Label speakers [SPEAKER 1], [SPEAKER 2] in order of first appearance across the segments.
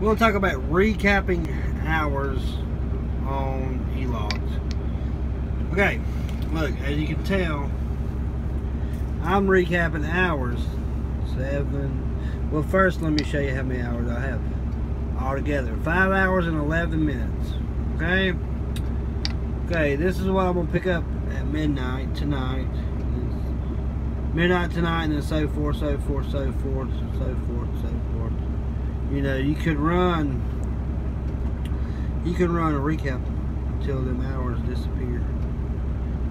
[SPEAKER 1] we'll talk about recapping hours on e-logs. Okay, look, as you can tell, I'm recapping hours. Seven. Well, first, let me show you how many hours I have altogether. Five hours and 11 minutes. Okay? Okay, this is what I'm going to pick up at midnight tonight. Midnight tonight, and then so forth, so forth, so forth, so forth, so forth. You know, you could run, you can run a recap until them hours disappear.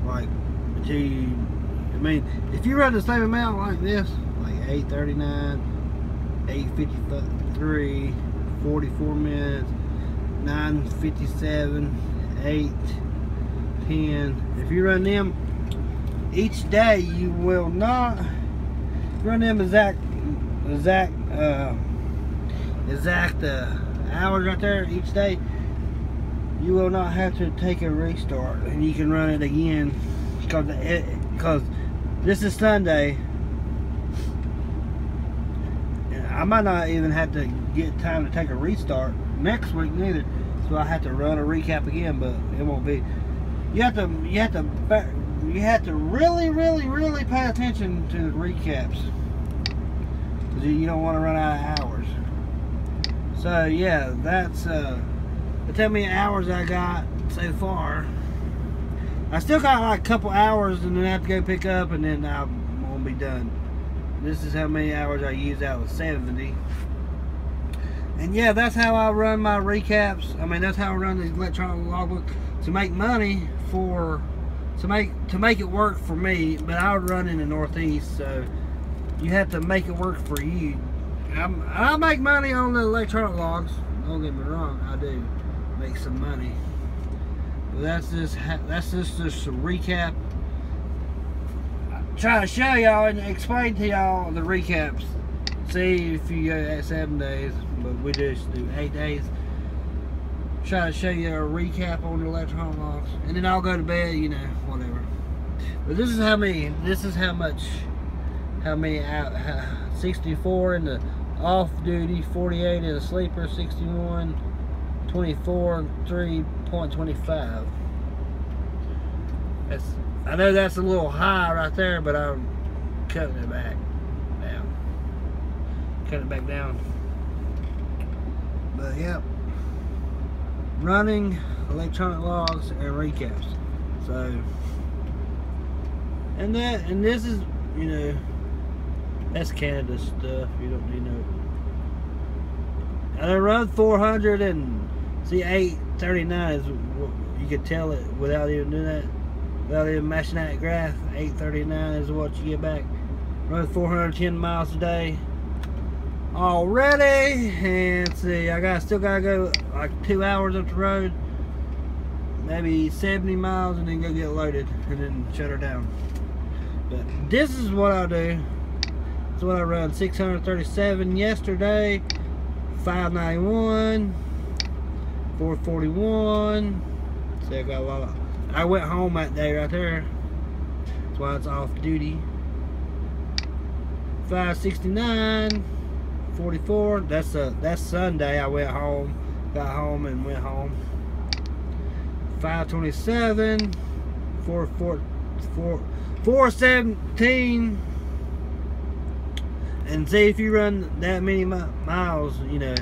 [SPEAKER 1] Like, until I mean, if you run the same amount like this, like 839, 853, 44 minutes, 957, 8, 10. If you run them each day, you will not run them exact, exact, uh, exact uh, hours right there each day. You will not have to take a restart, and you can run it again because because this is Sunday. I might not even have to get time to take a restart next week neither. So I have to run a recap again, but it won't be. You have to you have to you have to really really really pay attention to the recaps. Cause you don't want to run out of hours. So yeah, that's uh tell me hours I got so far. I still got like a couple hours and then I have to go pick up and then I'm gonna be done. This is how many hours I used out of 70. And yeah, that's how I run my recaps. I mean, that's how I run these electronic logbook to make money for to make to make it work for me. But I would run in the Northeast, so you have to make it work for you. I'm, I make money on the electronic logs. Don't get me wrong, I do make some money. But that's just that's just just a recap. Try to show y'all and explain to y'all the recaps. See if you go at seven days, but we just do eight days. Try to show you a recap on the electronic logs, and then I'll go to bed. You know, whatever. But this is how many. This is how much. How many uh, out? 64 in the off duty, 48 is a sleeper, 61, 24, 3.25. That's I know that's a little high right there, but I'm cutting it back down. Cutting it back down. But yep. Running electronic logs and recaps. So and that and this is you know that's Canada stuff. You don't need no I run 400 and see 839 is you could tell it without even doing that without even mashing that graph 839 is what you get back. Run 410 miles a day. Already? And see I got still gotta go like two hours up the road. Maybe 70 miles and then go get loaded and then shut her down. But this is what I do this is what I run 637 yesterday 591 441 see I got a lot of I went home that day right there. That's why it's off duty. 569 44 that's a that's Sunday I went home got home and went home. 527 4, 4, 4, 417 and see if you run that many miles you know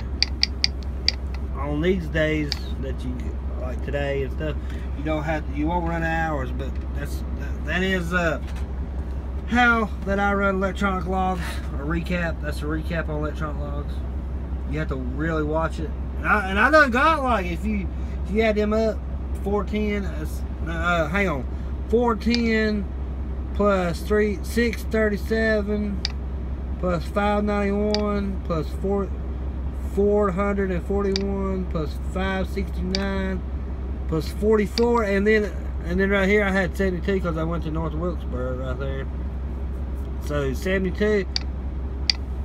[SPEAKER 1] on these days that you like today and stuff you don't have to, you won't run hours but that's that, is uh how that I run electronic logs. A recap that's a recap on electronic logs. You have to really watch it. And I, and I done got like if you if you add them up 410 uh, uh, hang on. 410 plus 3 637 plus 591 plus 4 441 plus 569 plus 44 and then and then right here I had 72 because I went to North Wilkesboro right there. So 72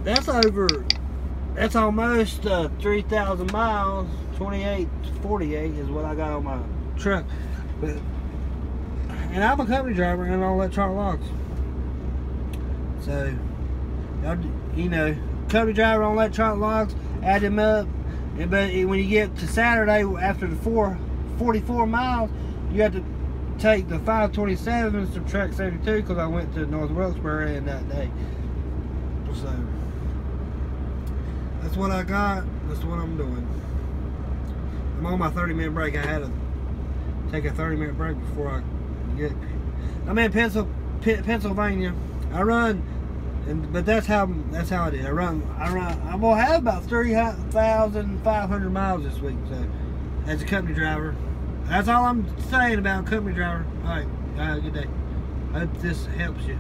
[SPEAKER 1] that's over that's almost uh, 3,000 miles. 28 48 is what I got on my truck. But and I'm a company driver and I'll all electronic logs. So you know company driver on electronic logs add them up but when you get to Saturday after the four, 44 miles, you have to take the 527 and subtract 72 because I went to North Wilkesboro in that day. So that's what I got. That's what I'm doing. I'm on my 30 minute break. I had to take a 30 minute break before I get. I'm in Pennsylvania. I run, and but that's how that's how I did. I run. I run. I'm gonna have about 3,500 miles this week. So as a company driver, that's all I'm saying about company driver. All right. All right. Good day. I hope this helps you.